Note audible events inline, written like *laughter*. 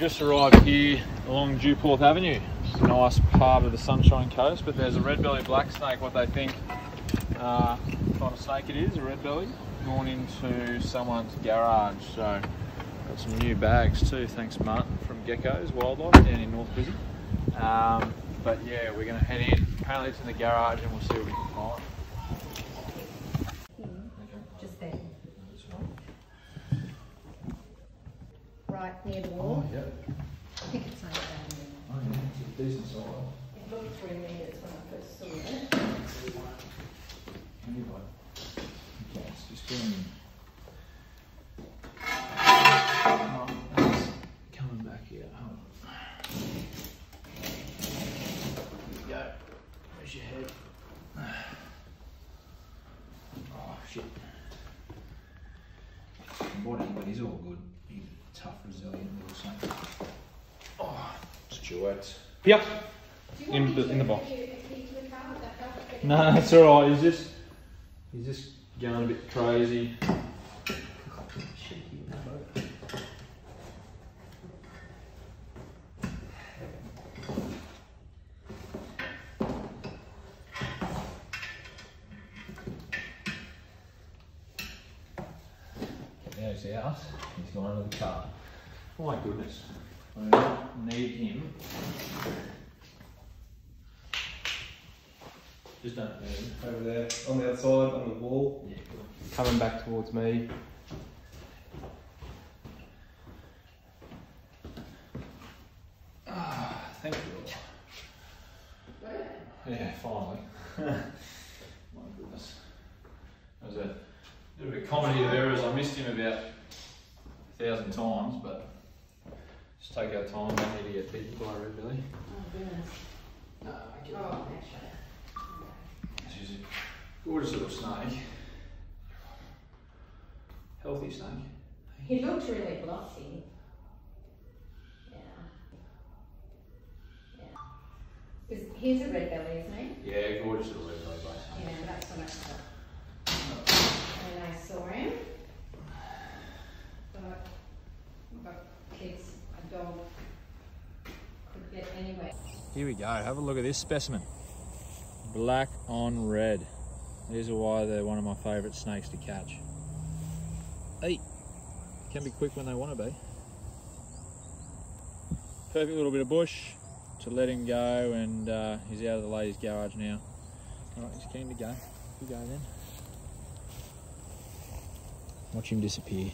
just arrived here along Duporth Avenue. It's a nice part of the Sunshine Coast, but there's a red-bellied black snake, what they think uh, kind of snake it is, a red belly, gone into someone's garage. So, got some new bags too, thanks Martin from Geckos Wildlife down in North Brisbane. Um, but yeah, we're going to head in. Apparently it's in the garage and we'll see what we can find. Just there. Right near the wall. Oh, yeah. I think it's only down there. Oh, yeah, it's a decent size. It looked three metres when I first saw it. Anyway, okay, it's just doing. Oh, that's coming back here. Hold on. Here we go. Where's your head? *sighs* Oh shit. Body, but he's all good. He's a tough, resilient little son. Oh, Stuart. Yep. In the, in the box. No, it's all right. He's just he's just going a bit crazy. Now he's out. He's gone under the car. Oh my goodness. I don't need him. Just don't move. Over there, on the outside, on the wall. Yeah, good. Coming back towards me. Ah, thank you. Yeah, finally. *laughs* My goodness. That was a bit of a comedy of errors. I missed him about a thousand times, but just take our time. Don't need to get beaten by a red belly. Oh, goodness. No, I get Oh, actually. She's a gorgeous little snake. Healthy snake. He looked really glossy. Yeah. Yeah. Is, he's a red belly, isn't he? Yeah, gorgeous little red belly base. Yeah, that's what I thought. When I saw him. Thought, but kids, could get anywhere. Here we go. Have a look at this specimen. Black on red. These are why they're one of my favourite snakes to catch. Eat. can be quick when they want to be. Perfect little bit of bush to let him go, and uh, he's out of the lady's garage now. All right, he's keen to go. You go then. Watch him disappear.